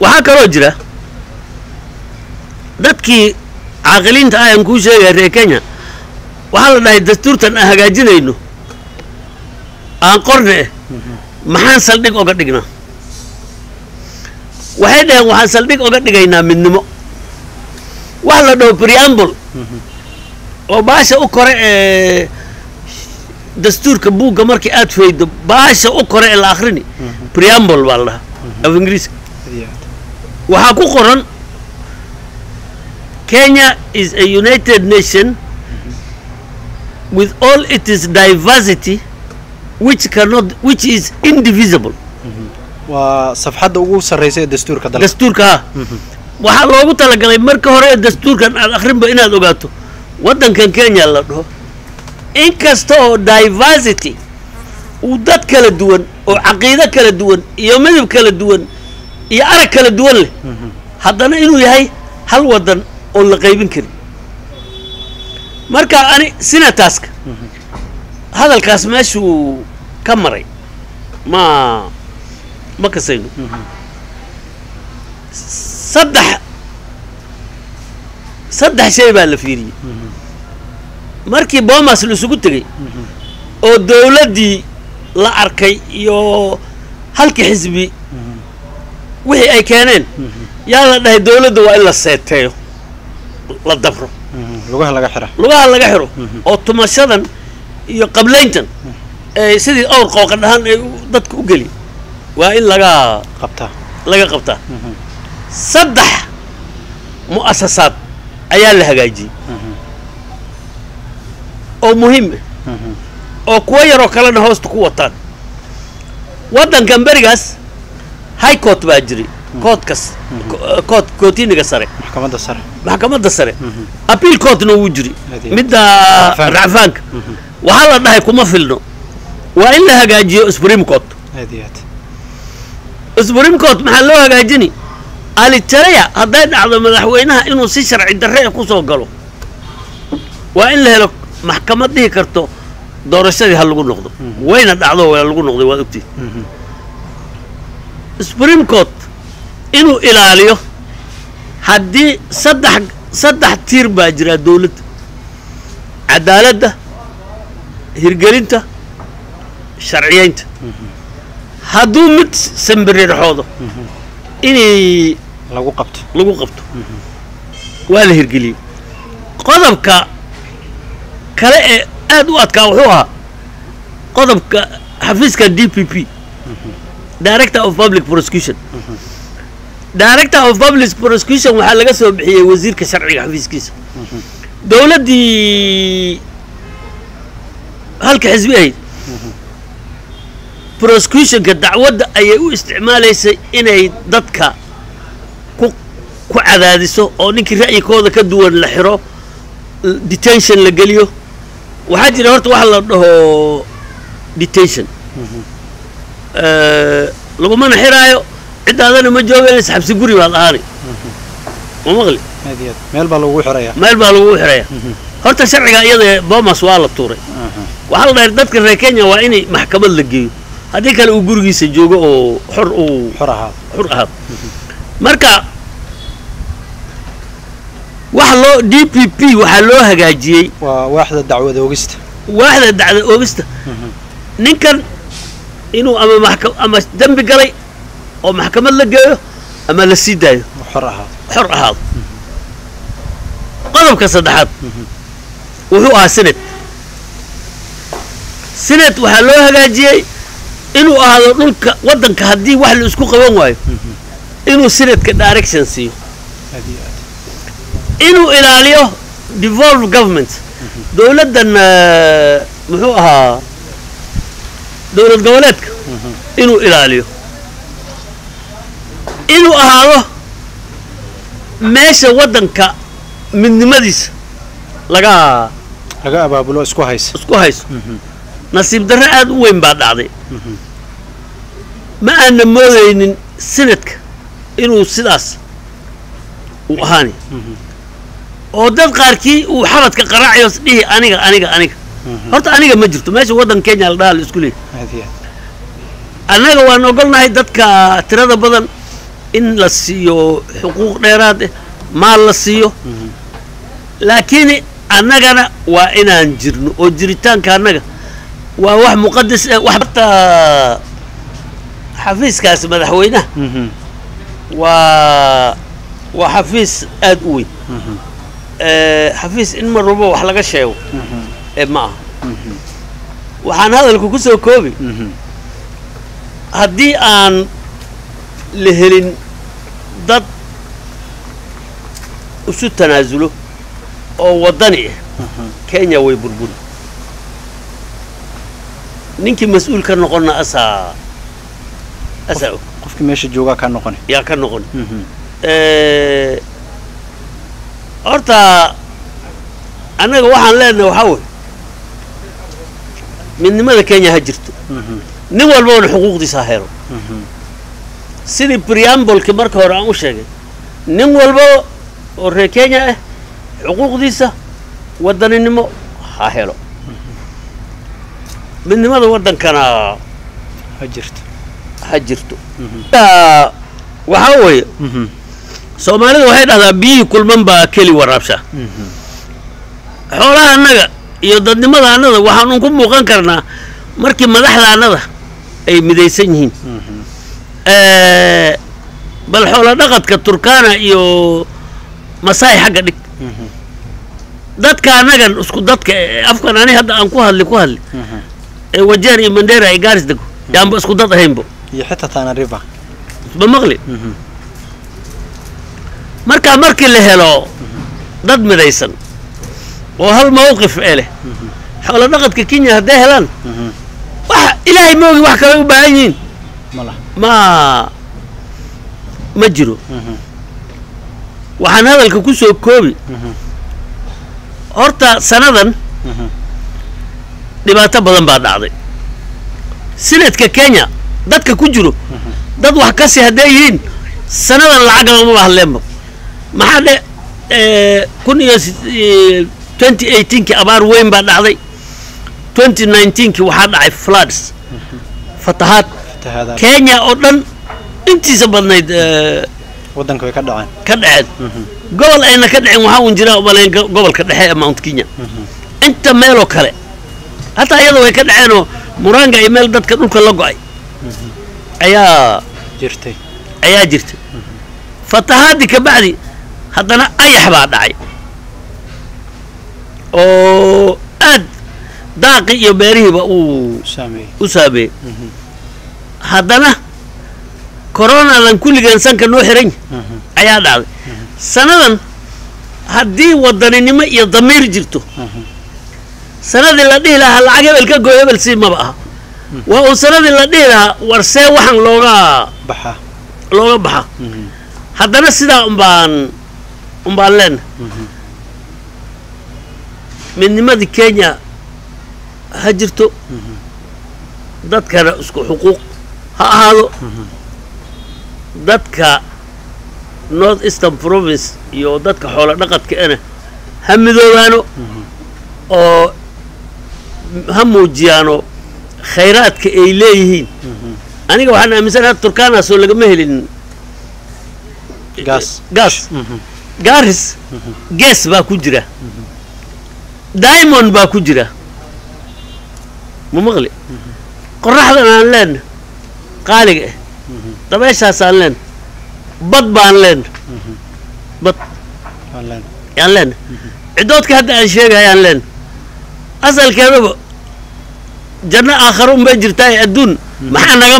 waxaa kaloo jira dadkii caaqiliinta ah aan kuu sheegaya reer kenya. Waxaa la dhahay dastuurtan aan hagaajinayno aan qorne eh maxaan saldhig oga dhignaa? Waxay dhaheen waxaan saldhig oga dhigaynaa midnimo. Wax la dhaho preambul oo baasha u kore ee dastuurka buugga markii aad faydo baasha u kore ee la akrini preambul baa la dhahaa af ingiriiska waxaa ku qoran kenya is a united nation with all its diversity which cannot which is indivisible. Waa safxadda ugu sarreysa ee dastuurka dalka. Dastuurka ha. Waxaa loogu talagalay marka hore ee dastuurkan aad akhrinba inaad ogaato waddankan kenya la dhaho. Inkasta oo diversity uu dad kala duwan oo caqiido kala duwan iyo midab kala duwan iyo arag kala duwan leh. Haddana inuu yahay hal waddan oon la qaybin karin marka ani sinataska hadalkaas meeshuu ka maray. Ma ma kasayno. Saddex saddex shay baa la fiiriyey. Markii boomas la isugu tegey oo dawladdii la arkay iyo halkii xisbi wixii ay keeneen. Yaa la dhahay dawladda waa in la seeteeyo la dabro. Lugaha laga xira lugaha laga xiro oo tumashadan iyo qablayntan ee sidii awr qooqa dhahaan ay dadka u geli. Waa in laga qabtaa laga qabtaa saddex mu'asasaad ayaa la hagaajiyey. Oo muhiim ah oo kuwo yaroo kalena hoosta ku wataan. Waddankan berigaas high court baa jiray koodkas kood kootiniga sare. Maxkamadda sare. Maxkamadda sare. Appeal courtna wuu jiri. Midda Racfaanka. racfaanka waxaa la dhahay kuma filno. Waa in la hagaajiyo supreme court. Supreme court maxaa loo hagaajini? Alitaraya hadday dhacdo madaxweynaha inuu si sharci darre ah ku soo galo. Waa in la helo maxkamad dhihi karto doorashadii ha lagu noqdo. Wayna dhacdo waa lagu noqday waad ogtiid supreme court inuu ilaaliyo. Haddii saddex saddex tiir baa jira dawladda cadaaladda hirgelinta sharciyeynta. Hadduu mid sambirirxoodo inay lagu qabto. lagu qabto waa la hirgeliyey qodobka kale ee aad u adkaa wuxuu ahaa qodobka xafiiska d p p director of public prosecution. Director of public prosecution waxaa laga soo bixiyey wasiirka sharciga xafiiskiisa. Dowladdii halka xisbi ahayd prosecutionka dacwadda ayay u isticmaalaysay inay dadka ku ku cadaadiso oo ninkii ra'yikooda ka duwan la xiro detention la geliyo. Waxaa jira horta waxa la dhaho detention lagumana xiraayo ciddaadana ma joogaysa xabsi guri baad ahaani. Ma maqli? Meel baa lagu xirayaa meel baa lagu xiraya. Horta sharciga iyada bomas waa la tuuray. Waxaa la dhahay dadka reer kenya waa inay maxkamad la geeyo. Haddii kale uu gurigiisa joogo oo xor uu xor ahaado marka waxa loo d p p waxaa loo hagaajiyey. Waa waaxda dacwada oogista oogista ninkan inuu ama ama dembi galay oo maxkamad la geeyo ama la sii daayo. Xor ahaa xor ahaado. Qodobka saddexaad. Wuxuu ahaa senate. Senate waxaa loo hagaajiyey inuu ahaado dhulka waddanka haddii wax la isku qaban waayo inuu senatka direction siiyo. Inuu ilaaliyo devolve government. Dowladdan eh, muxuu ahaa dowlad goboleedka inuu ilaaliyo. Inuu ahaado meesha waddanka midnimadiisa laga laga abaabulo isku haysa. Isku hayso. Nasiib darre aada u weyn baa dhacday. Ma aana moodaynin sinadka inuu sidaas uu ahaani. Oo dad qaarkii uu xabadka qaraacayo dhihi aniga aniga aniga horta aniga ma jirto meesha waddan kenya la dhaha la isku aad annaga waan ogolnahay dadka tirada badan in la siiyo xuquuq dheeraad ah maal la siiyo. Laakiin annagana waa inaan jirno oo jiritaanka annaga waa wax muqadas ah wax horta xafiiskaas madaxweynaha. Mhm. waa waa xafiis aada u weyn. Mhm. Eh, xafiis in mar walba wax laga sheego Mhm. ee ma aha. Waxaan hadalka ku soo koobi. Haddii aan la helin dad isu tanaasulo oo waddani ah kenya way burburi ninkii mas'uul ka noqonna asaa asaa og. Qofkii meesha joogaa kaa noqoni yaa ka noqon. Mhm. Horta annaga waxaan leenahay waxaa wey midnimada kenya ha jirto Mhm. nin walbana xuquuqdiisa ha helo Mhm. sidii preambolki marka hore aan u sheegay nin walba oo reer kenya ah xuquuqdiisa wadaninimo ha helo midnimada waddankana ha jirto ha jirto Mhm. Waxaa weeye Mhm. soomaalida waxay dhahdaa biyihii kulman baa keli waraabsha Mhm. xoolaha annaga iyo dadnimada annada waxaanu ku muuqan karnaa markii madaxda annada ay midaysan yihiin. Bal xoolo dhaqadka turkana iyo masaai xagga dhig. Dadka annagan isku dadka afkan ani hadda aan ku hadli ku hadli. Ee wajeer iyo mandera ay gaaris dego. Yaanba isku dad ahaynbo. Iyo xitaa tana river. Ma maqli. Mhm. marka markii la helo dad midaysan oo hal mawqif ee leh. Xoolo dhaqadka kenya hadday helaan wax ilaahay moogi wax kale u baahan yihiin. Ma ma jiro. Waxaan hadalka ku soo koobi. Horta sanadan Mhm. dhibaato badan baa dhacday. Sinadka kenya dadka ku jiro dad wax kasi hadday yihiin sanadan lacag lagama hadleenba maxaa dhe kun iyo eighteenki abaar weyn baa dhacday. nineteenki waxaa dhacay floods. Fatahaad. Kenya oo dhan intiisa badnayd ka dhaceen. ka dhaceen. Mhm. gobol ayna ka dhicin waxaa un jiraa umalayn go- gobolka dhexe ee mount kenya. Inta meeloo kale. Hataa iyada way ka dhaceenoo muranga iyo meel dadka dhulka la go'ay. Ayaa jirtay. ayaa jirta fatahaadii ka bacdi haddana ayax baa dhacay oo aad daaqi iyo beerihiiba uu saameeyey u saameeyey haddana coronadan kulligeen sanka noo xiran yahay Mhm. ayaa dhacday. Sanadan haddii wadaninimo iyo damiir jirto Mhm. sanadii la dhihi lahaa lacag hebel ka gooy hebel sii maba aha. Waa uu sanadii la dhihi lahaa war see waxaan looga baxa. looga baxa. Mhm. haddana sidaa umbaan umbaan Mhm. Midnimadii kenya ha jirto Mhm. dadkana isku xuquuq ha ahaado dadka north eastern province iyo dadka xoolo dhaqadka ena ha midoobaano oo ha muujiyaano khayraadka ay leeyihiin Mhm. aniga waxaan aaminsanaha turkanaasoo lagama helin Gaas. gaas Mhm. gaaris gees baa ku jira diamond baa ku jira. Ma maqli? Qoraxdan aan leenna qaaliga ah dabeeshaasaan leenna bad baan leenna bad. Yaan leenna cidoodka hadda aan sheegayaan leenna asalkeedaba janno aakharo unbay jirtaa adduun. Maxaa naga